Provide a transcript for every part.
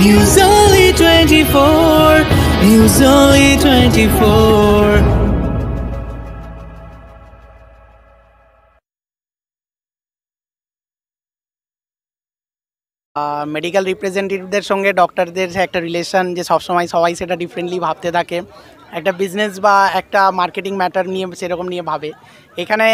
News Only 24. News Only 24. Medical রিপ্রেজেন্টেটিভদের সঙ্গে ডক্টরদের একটা রিলেশন যে সবসময় সবাই সেটা ডিফারেন্টলি ভাবতে থাকে একটা বিজনেস বা একটা মার্কেটিং ম্যাটার নিয়ে সেরকম নিয়ে ভাবে এখানে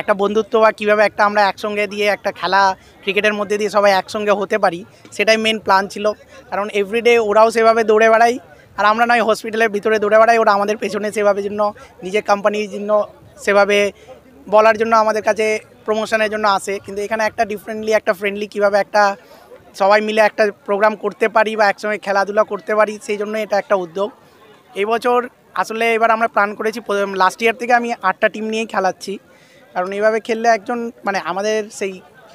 একটা বন্ধুত্ব বা কীভাবে একটা আমরা একসঙ্গে দিয়ে একটা খেলা ক্রিকেটের মধ্যে দিয়ে সবাই একসঙ্গে হতে পারি, সেটাই মেন প্ল্যান ছিল। কারণ এভরিডে ওরাও সেভাবে দৌড়ে বেড়াই আর আমরা নয় হসপিটালের ভিতরে দৌড়ে বেড়াই, ওরা আমাদের পেছনে সেভাবে জন্য, নিজের কোম্পানির জন্য সেভাবে বলার জন্য আমাদের কাছে প্রমোশনের জন্য আসে। কিন্তু এখানে একটা ডিফারেন্টলি একটা ফ্রেন্ডলি কীভাবে একটা সবাই মিলে একটা প্রোগ্রাম করতে পারি বা একসঙ্গে খেলাধুলা করতে পারি, সেই জন্য এটা একটা উদ্যোগ। এই বছর আসলে এবার আমরা প্ল্যান করেছি লাস্ট ইয়ার থেকে আমি আটটা টিম নিয়েই খেলাচ্ছি। কারণ এইভাবে খেললে একজন মানে আমাদের সেই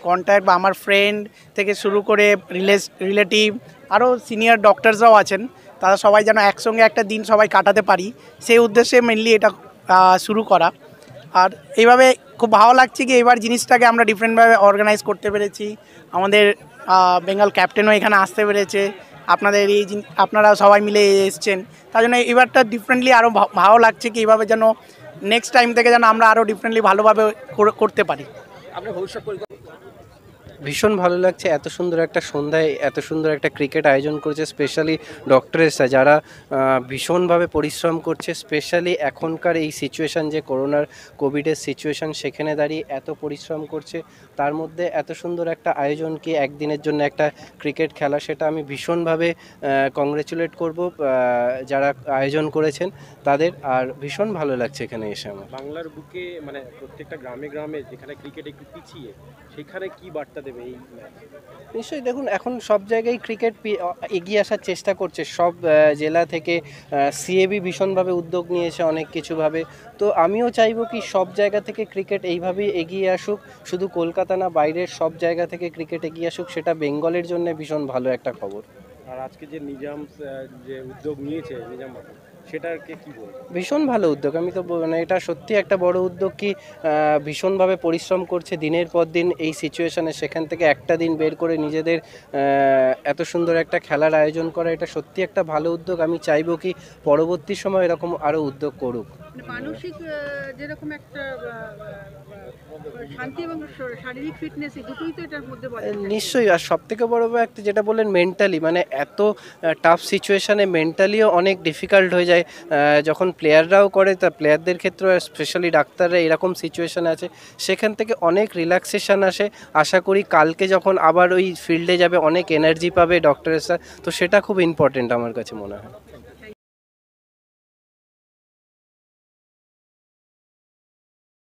কন্ট্যাক্ট বা আমার ফ্রেন্ড থেকে শুরু করে রিলেস রিলেটিভ আরও সিনিয়র ডক্টরসরাও আছেন, তারা সবাই যেন একসঙ্গে একটা দিন সবাই কাটাতে পারি, সেই উদ্দেশ্যে মেনলি এটা শুরু করা। আর এইভাবে খুব ভালো লাগছে কি এবার জিনিসটাকে আমরা ডিফারেন্টভাবে অর্গানাইজ করতে পেরেছি, আমাদের বেঙ্গল ক্যাপ্টেনও এখানে আসতে পেরেছে, আপনাদের এই আপনারা সবাই মিলে এসছেন, তার জন্য এবারটা ডিফারেন্টলি আরও ভালো লাগছে কি এইভাবে যেন নেক্সট টাইম থেকে যেন আমরা আরও ডিফারেন্টলি ভালোভাবে করে- করতে পারি। ভীষণ ভালো লাগছে। এত সুন্দর একটা সন্ধ্যায়, এত সুন্দর একটা ক্রিকেট আয়োজন করেছে স্পেশালি ডক্টরেসরা যারা ভীষণভাবে পরিশ্রম করছে স্পেশালি এখনকার এই সিচুয়েশান যে করোনার কোভিডের সিচুয়েশান সেখানে দাঁড়িয়ে এত পরিশ্রম করছে, তার মধ্যে এত সুন্দর একটা আয়োজন কি একদিনের জন্য একটা ক্রিকেট খেলা সেটা আমি ভীষণভাবে কংগ্রেচুলেট করব যারা আয়োজন করেছেন, তাদের, আর ভীষণ ভালো লাগছে এখানে এসে আমার। বাংলার বুকে মানে প্রত্যেকটা গ্রামে গ্রামে যেখানে ক্রিকেট একটু পিছিয়ে, সেখানে কি বার্তা দেবে এই নিশ্চয়ই দেখুন, এখন সব জায়গায় ক্রিকেট এগিয়ে আসার চেষ্টা করছে। সব জেলা থেকে সিএবি ভীষণভাবে উদ্যোগ নিয়েছে অনেক কিছুভাবে। তো আমিও চাইব কি সব জায়গা থেকে ক্রিকেট এইভাবেই এগিয়ে আসুক। শুধু কলকাতা না, বাইরের সব জায়গা থেকে ক্রিকেট এগিয়ে আসুক, সেটা বেঙ্গলের জন্য ভীষণ ভালো একটা খবর। আর আজকে যে নিজাম যে উদ্যোগ নিয়েছে, নিজাম সেটাকে কি বলব? ভীষণ ভালো উদ্যোগ। আমি তো মানে এটা সত্যি একটা বড় উদ্যোগ কি ভীষণভাবে পরিশ্রম করছে দিনের পর দিন এই সিচুয়েশনে। সেখান থেকে একটা দিন বের করে নিজেদের এত সুন্দর একটা খেলার আয়োজন করা, এটা সত্যি একটা ভালো উদ্যোগ। আমি চাইব কি পরবর্তী সময় এরকম আরও উদ্যোগ করুক। মানসিক যেরকম একটা নিশ্চয়ই, আর সব থেকে বড় একটা যেটা বললেন মেন্টালি মানে এত টাফ সিচুয়েশানে মেন্টালিও অনেক ডিফিকাল্ট হয়ে যায়। যখন প্লেয়াররাও করে, তা প্লেয়ারদের ক্ষেত্রে স্পেশালি ডাক্তাররা এরকম সিচুয়েশানে আছে। সেখান থেকে অনেক রিল্যাক্সেশন আসে। আশা করি কালকে যখন আবার ওই ফিল্ডে যাবে, অনেক এনার্জি পাবে ডক্টরেসরা তো সেটা খুব ইম্পর্টেন্ট আমার কাছে মনে হয়।